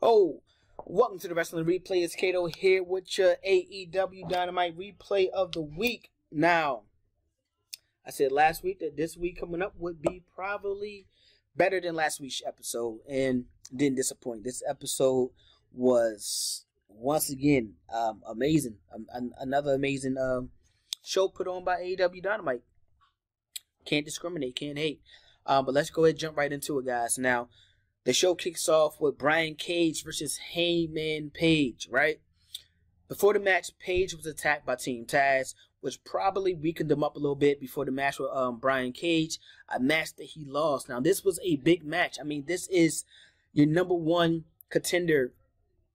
oh, welcome to the Wrestling Replay. It's Kato here with your AEW Dynamite replay of the week. Now, I said last week that this week coming up would be probably better than last week's episode, and didn't disappoint. This episode was once again um, amazing. Um, another amazing um, show put on by AEW Dynamite. Can't discriminate, can't hate. Um, but let's go ahead and jump right into it, guys. Now, the show kicks off with Brian Cage versus Hangman Page, right? Before the match, Page was attacked by Team Taz, which probably weakened him up a little bit before the match with um, Brian Cage, a match that he lost. Now, this was a big match. I mean, this is your number one contender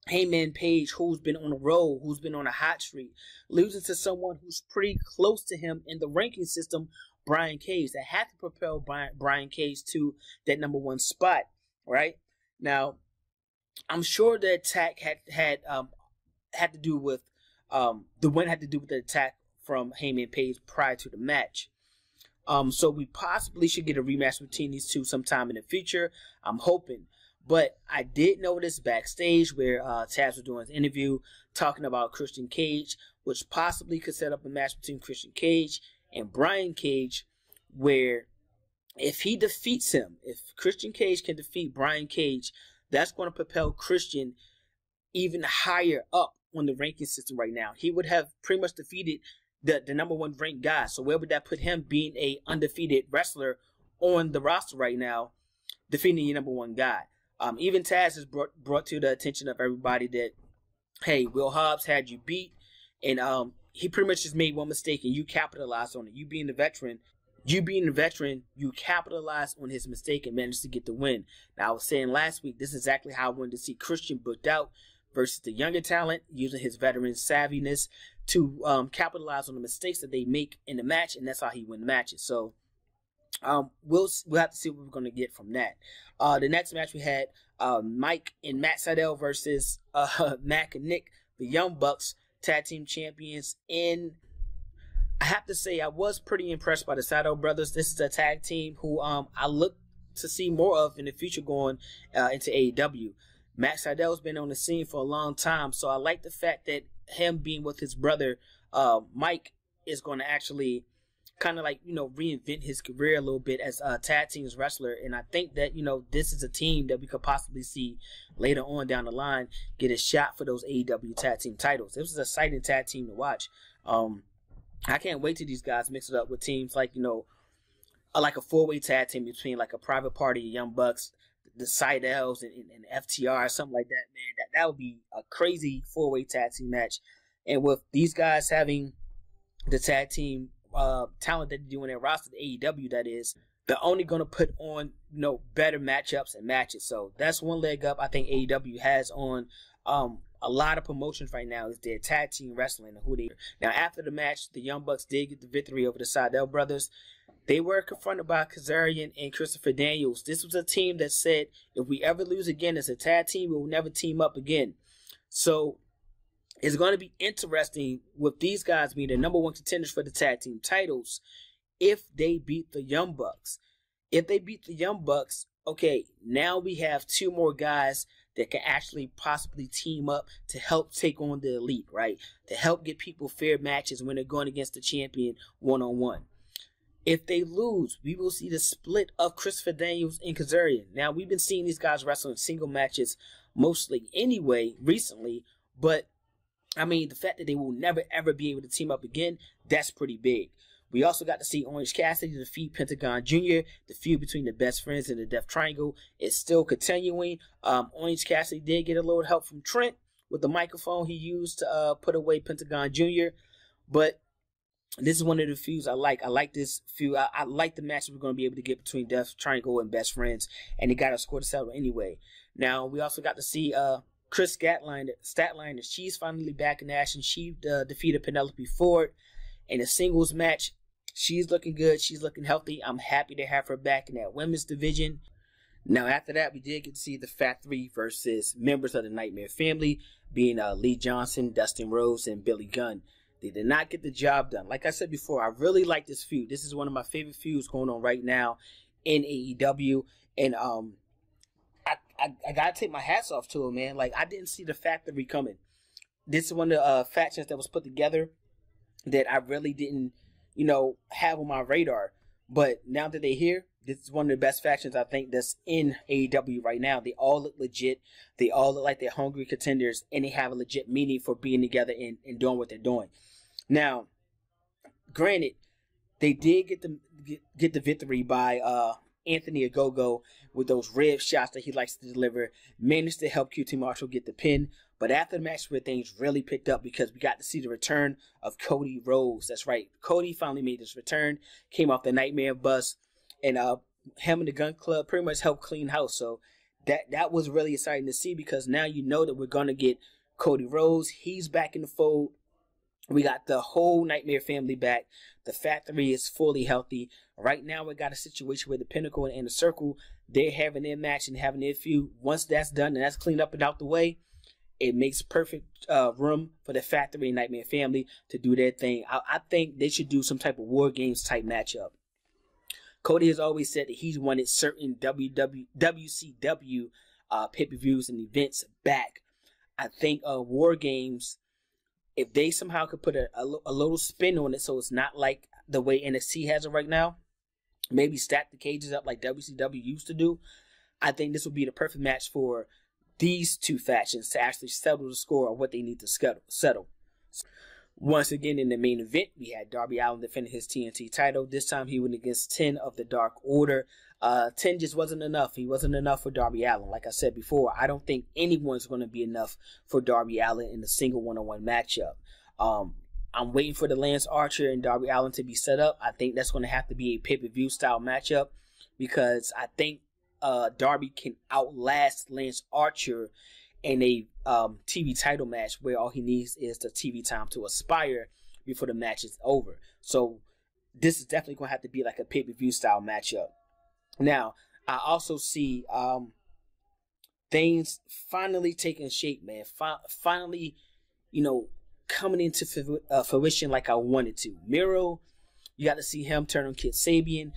Hangman Page, who's been on a roll, who's been on a hot streak, losing to someone who's pretty close to him in the ranking system, Brian Cage, that had to propel Brian, Cage to that number one spot, right? Now, I'm sure the attack had had um, had to do with um, the win had to do with the attack from Hangman Page prior to the match. Um, so we possibly should get a rematch between these two sometime in the future. I'm hoping. But I did notice backstage where uh, Taz was doing his interview talking about Christian Cage, which possibly could set up a match between Christian Cage and Brian Cage, where if he defeats him, if Christian Cage can defeat Brian Cage, that's going to propel Christian even higher up on the ranking system right now. He would have pretty much defeated the, the number one ranked guy. So where would that put him being a undefeated wrestler on the roster right now, defeating your number one guy? Um, even Taz has brought brought to the attention of everybody that, hey, Will Hobbs had you beat, and um, he pretty much just made one mistake and you capitalized on it. You being the veteran, you being the veteran, you capitalized on his mistake and managed to get the win. Now I was saying last week, this is exactly how I wanted to see Christian booked out versus the younger talent, using his veteran savviness to um, capitalize on the mistakes that they make in the match, and that's how he win the matches. So um, we'll we'll have to see what we're going to get from that. Uh, the next match we had uh, Mike and Matt Sydal versus uh, Matt and Nick, the Young Bucks tag team champions. And I have to say, I was pretty impressed by the Sydal brothers. This is a tag team who um, I look to see more of in the future going uh, into AEW. Matt Sydal's been on the scene for a long time, so I like the fact that him being with his brother uh, Mike is going to actually kind of like you know reinvent his career a little bit as a tag teams wrestler and i think that you know this is a team that we could possibly see later on down the line get a shot for those aew tag team titles this is a exciting tag team to watch um i can't wait till these guys mix it up with teams like you know like a four-way tag team between like a private party young bucks the Sydals and, and, and FTR, something like that, man. That that would be a crazy four way tag team match. And with these guys having the tag team uh, talent that they do in their roster, the AEW that is, they're only going to put on you know better matchups and matches. So that's one leg up I think AEW has on um, a lot of promotions right now is their tag team wrestling and who they are. Now after the match, the Young Bucks did get the victory over the Sydal brothers. They were confronted by Kazarian and Christopher Daniels. This was a team that said if we ever lose again as a tag team, we will never team up again. So it's going to be interesting with these guys being the number one contenders for the tag team titles if they beat the Young Bucks. If they beat the Young Bucks, okay, now we have two more guys that can actually possibly team up to help take on the elite, right? To help get people fair matches when they're going against the champion one on one. If they lose, we will see the split of Christopher Daniels and Kazarian. Now, we've been seeing these guys wrestle in single matches mostly anyway recently, but I mean, the fact that they will never ever be able to team up again, that's pretty big. We also got to see Orange Cassidy defeat Pentagon Jr. The feud between the best friends and the Death Triangle is still continuing. Um, Orange Cassidy did get a little help from Trent with the microphone he used to uh, put away Pentagon Jr. But this is one of the feuds I like. I like this feud. I, I like the match we're going to be able to get between Death Triangle and Best Friends, and he got a score to settle anyway. Now we also got to see uh, Kris Statlander, Statlander, she's finally back in action. She uh, defeated Penelope Ford in a singles match. She's looking good. She's looking healthy. I'm happy to have her back in that women's division. Now, after that, we did get to see the Factory versus members of the Nightmare Family, being uh, Lee Johnson, Dustin Rhodes, and Billy Gunn. They did not get the job done. Like I said before, I really like this feud. This is one of my favorite feuds going on right now in AEW, and um, I, I, gotta take my hats off to him, man. Like I didn't see the factory coming. This is one of the uh, factions that was put together that I really didn't, you know, have on my radar. But now that they're here, this is one of the best factions I think that's in AEW right now. They all look legit. They all look like they're hungry contenders, and they have a legit meaning for being together and, and doing what they're doing. Now, granted, they did get the get, get the victory by uh, Anthony Ogogo with those rib shots that he likes to deliver. Managed to help QT Marshall get the pin. But after the match, where things really picked up because we got to see the return of Cody Rhodes. That's right, Cody finally made his return. Came off the Nightmare bus and uh, him and the Gunn Club pretty much helped clean house. So that that was really exciting to see because now you know that we're gonna get Cody Rhodes. He's back in the fold. We got the whole Nightmare family back. The factory is fully healthy. Right now, we got a situation where the Pinnacle and the Circle they're having their match and having their feud. Once that's done and that's cleaned up and out the way, it makes perfect uh, room for the Factory and Nightmare family to do their thing. I, I think they should do some type of War Games type matchup. Cody has always said that he's wanted certain WW, WCW uh, pay per views and events back. I think uh, War Games, if they somehow could put a, a, a, little spin on it so it's not like the way NXT has it right now, maybe stack the cages up like WCW used to do, I think this would be the perfect match for these two factions to actually settle the score of what they need to settle. Once again, in the main event, we had Darby Allin defending his TNT title. This time he went against 10 of the Dark Order. Uh, 10 just wasn't enough. He wasn't enough for Darby Allin. Like I said before, I don't think anyone's going to be enough for Darby Allin in a single one on one matchup. Um, I'm waiting for the Lance Archer and Darby Allin to be set up. I think that's going to have to be a pay per view style matchup because I think uh, Darby can outlast Lance Archer in a um, TV title match where all he needs is the TV time to aspire before the match is over. So this is definitely going to have to be like a pay per view style matchup. Now, I also see um, things finally taking shape, man. Fi- finally, you know, coming into f- uh, fruition like I wanted to. Miro, you got to see him turn on Kip Sabian.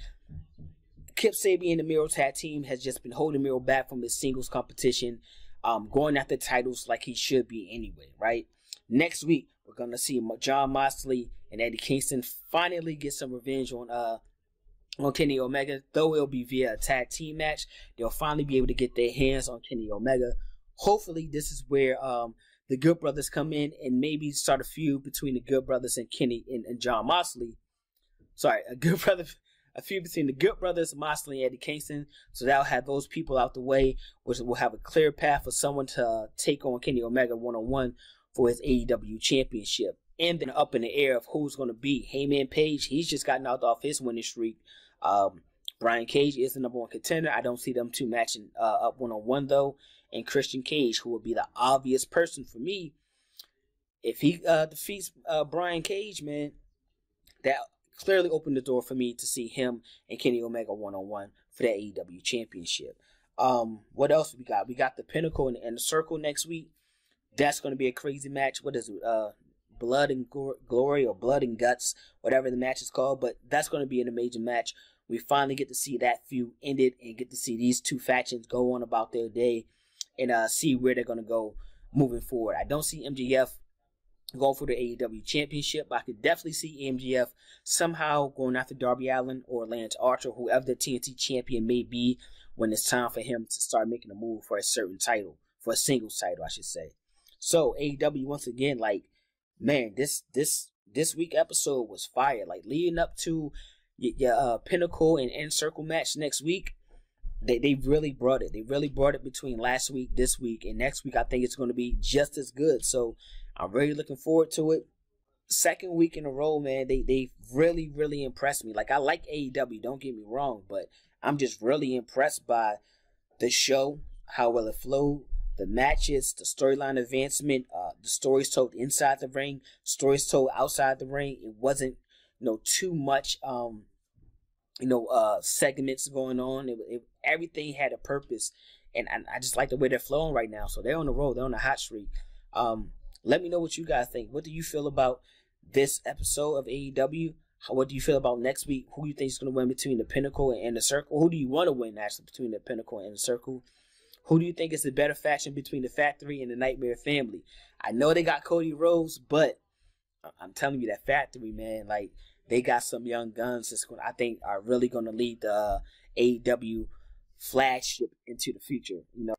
Kip Sabian, the Miro tag team, has just been holding Miro back from his singles competition um, going after titles like he should be anyway, right? Next week, we're gonna see Jon Moxley and Eddie Kingston finally get some revenge on uh on Kenny Omega. Though it'll be via a tag team match, they'll finally be able to get their hands on Kenny Omega. Hopefully, this is where um the Good Brothers come in and maybe start a feud between the Good Brothers and Kenny and, and Jon Moxley. Sorry, a Good Brother a feud between the Good Brothers, Moxley, and Eddie Kingston. So that'll have those people out the way, which will have a clear path for someone to uh, take on Kenny Omega one on one for his AEW championship. And then up in the air of who's going to be Hangman Page. He's just gotten out off his winning streak. Um, Brian Cage is the number one contender. I don't see them two matching uh, up one on one though. And Christian Cage, who would be the obvious person for me, if he uh, defeats uh, Brian Cage, man, that clearly opened the door for me to see him and Kenny Omega one on one for that AEW championship. Um, what else we got? We got the Pinnacle and, and the Circle next week. That's going to be a crazy match. What is it? Uh, Blood and Glory or Blood and Guts, whatever the match is called. But that's going to be an amazing match. We finally get to see that feud ended and get to see these two factions go on about their day and uh, see where they're going to go moving forward. I don't see MJF going for the AEW championship. but I could definitely see MJF somehow going after Darby Allin or Lance Archer, whoever the TNT champion may be, when it's time for him to start making a move for a certain title, for a singles title, I should say. So AEW once again, like, man, this this this week episode was fire. Like leading up to your uh, Pinnacle and Inner Circle match next week. They, they really brought it. They really brought it between last week, this week, and next week. I think it's going to be just as good. So I'm really looking forward to it. Second week in a row, man, they they really really impressed me. Like I like AEW, don't get me wrong, but I'm just really impressed by the show, how well it flowed, the matches, the storyline advancement, uh, the stories told inside the ring, stories told outside the ring. It wasn't, you know, too much, um, you know, uh, segments going on. It, it everything had a purpose, and I, I just like the way they're flowing right now. So they're on the road, they're on the hot streak. Um, let me know what you guys think. What do you feel about this episode of AEW? How, what do you feel about next week? Who do you think is going to win between the Pinnacle and the Circle? Who do you want to win actually between the Pinnacle and the Circle? Who do you think is the better faction between the Factory and the Nightmare Family? I know they got Cody Rhodes, but I'm telling you that Factory man, like they got some young guns that's going I think are really going to lead the uh, AEW flagship into the future. You know,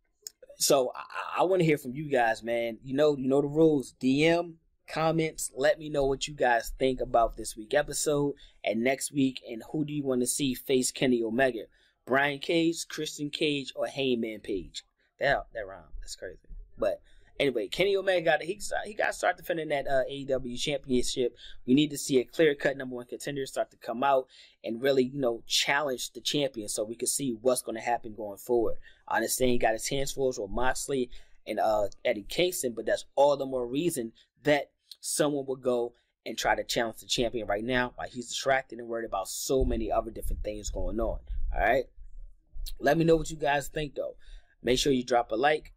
so I, I want to hear from you guys, man. You know, you know the rules. DM comments. Let me know what you guys think about this week episode and next week, and who do you want to see face Kenny Omega? Brian Cage, Christian Cage, or Hangman Page? That that round. That's crazy. But Anyway, Kenny Omega got he he got to start defending that uh, AEW championship. We need to see a clear cut number one contender start to come out and really you know challenge the champion so we can see what's going to happen going forward. I understand he got his hands full with Moxley and uh, Eddie Kingston, but that's all the more reason that someone would go and try to challenge the champion right now while he's distracted and worried about so many other different things going on. All right. Let me know what you guys think though. Make sure you drop a like,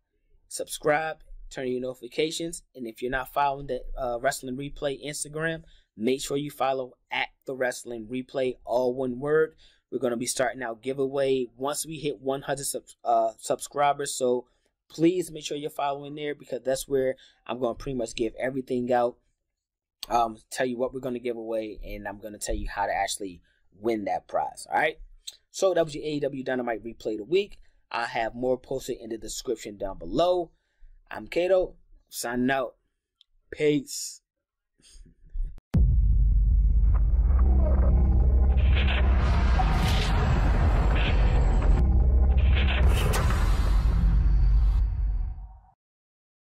subscribe, turn your notifications. And if you're not following the uh, Wrestling Replay Instagram, make sure you follow at the Wrestling Replay, all one word. We're going to be starting out giveaway once we hit 100 sub, uh, subscribers. So please make sure you're following there because that's where I'm going to pretty much give everything out. Um, tell you what we're going to give away, and I'm going to tell you how to actually win that prize. All right. So that was your AEW Dynamite replay of the week. I have more posted in the description down below. I'm Kato, signing out. Peace.